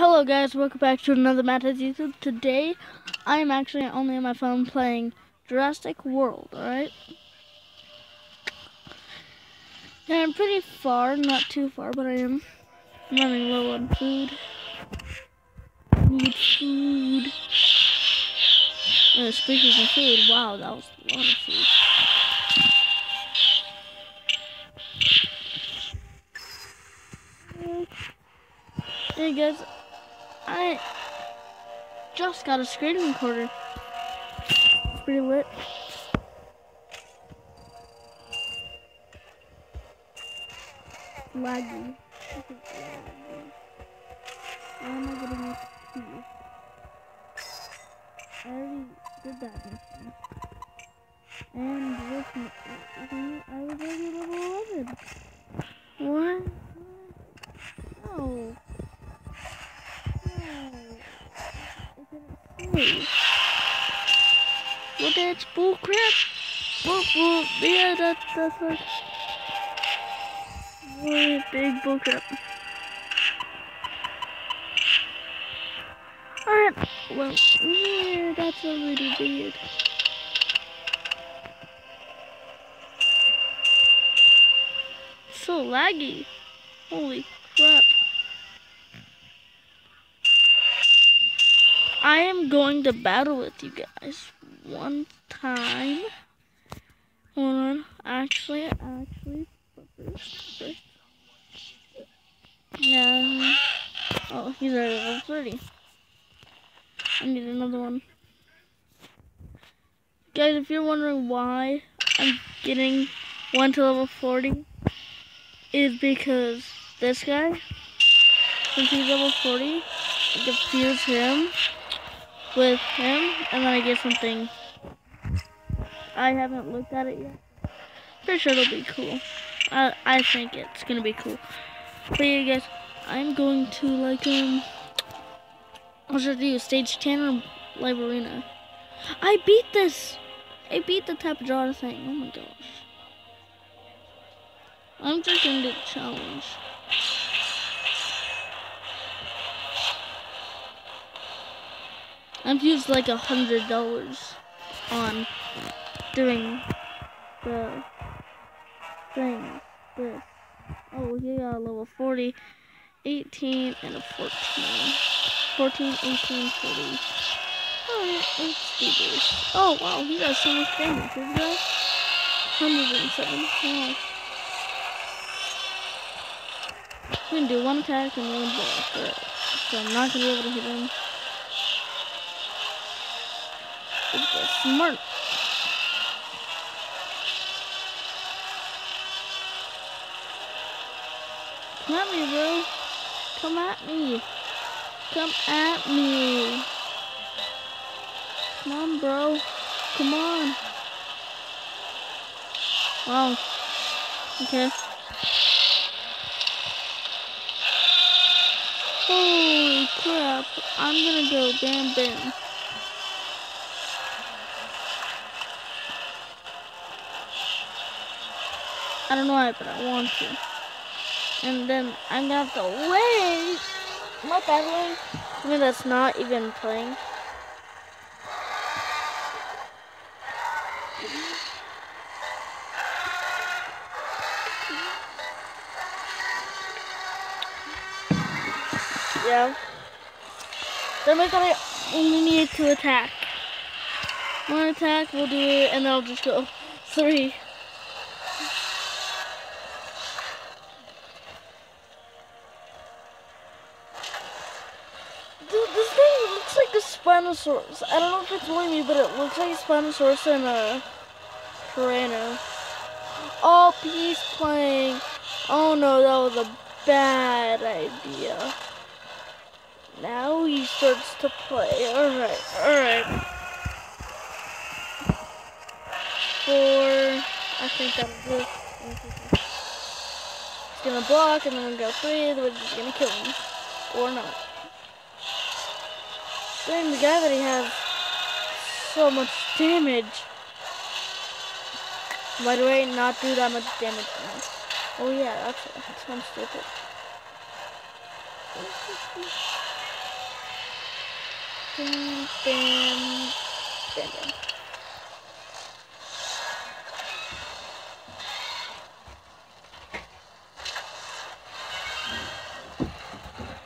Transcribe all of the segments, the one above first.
Hello guys, welcome back to another Matt Has YouTube. Today, I am actually only on my phone playing Jurassic World, alright? And I'm pretty far, not too far, but I am running low on food. Need food. Uh, speaking of food, wow, that was a lot of food. Hey guys, I just got a screen recorder. Pretty lit. Laggy. Why am I getting? I already did that mission. And this mission, I was already level 11. What? No. No. Well, that's bullcrap. Well, well, yeah, that, that's like really big bullcrap. Alright, well, yeah, that's a little weird. So laggy. Holy crap. I am going to battle with you guys one time. Hold on. Actually, actually. Yeah. Oh, he's already level 30. I need another one. Guys, if you're wondering why I'm getting one to level 40, is because this guy, since he's level 40, I can fuse him with him, and then I get something. I haven't looked at it yet. Pretty sure it'll be cool. I I think it's gonna be cool. But yeah, guys, I'm going to like um. What should I do? Stage 10 or Live Arena? I beat this! I beat the Tapejara thing. Oh my gosh. I'm just gonna do the challenge. I've used like a hundred dollars on doing the thing. This. Oh, he got a level 40, 18, and a 14. 14, 18, 40. Alright, let's do. Oh, wow, he got so much damage. This guy? 107. Wow. We can do one attack and one block. So I'm not going to be able to hit him. Smart. Come at me, bro. Come at me. Come at me. Come on, bro. Come on. Wow. Okay. Holy crap. I'm gonna go bam bam. I don't know why, but I want to. And then I'm gonna have to wait. Battling. I mean, that's not even playing. Yeah. Then we're gonna only need to attack. One attack, we'll do it, and then I'll just go three. Spinosaurus. I don't know if it's me, but it looks like a Spinosaurus and a Tyranno. Oh, he's playing. Oh no, that was a bad idea. Now he starts to play. Alright, alright. Four. I think that'll do. He's gonna block and then go three, which is gonna kill him. Or not. Dang, the guy that he has so much damage. By the way, not do that much damage. Oh yeah, that's, that's one stupid. bam, bam, bam, bam.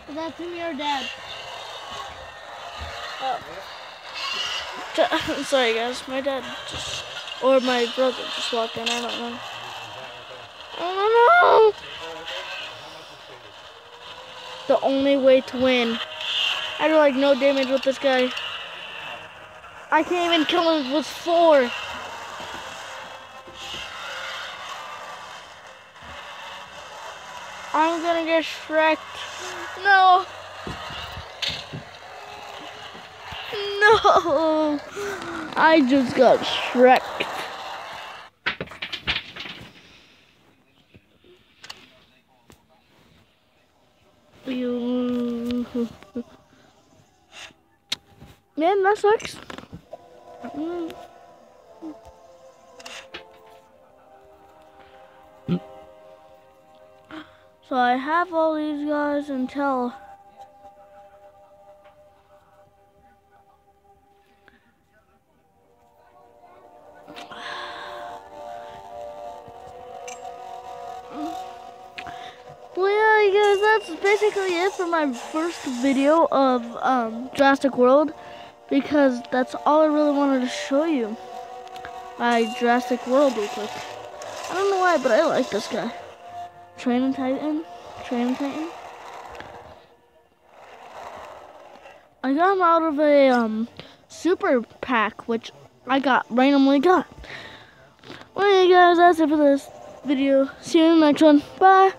Is me or dad? Oh. I'm sorry guys, my dad just, or my brother just walked in, I don't know. I don't know. The only way to win. I do like no damage with this guy. I can't even kill him with four. I'm gonna get Shrek. No. No. I just got Shrek. Man, that sucks. So I have all these guys until that's basically it for my first video of um, Jurassic World because that's all I really wanted to show you. My Jurassic World real quick. I don't know why, but I like this guy. Training Titan. Training Titan. I got him out of a um, super pack, which I got randomly got. Well, yeah, guys, that's it for this video. See you in the next one. Bye.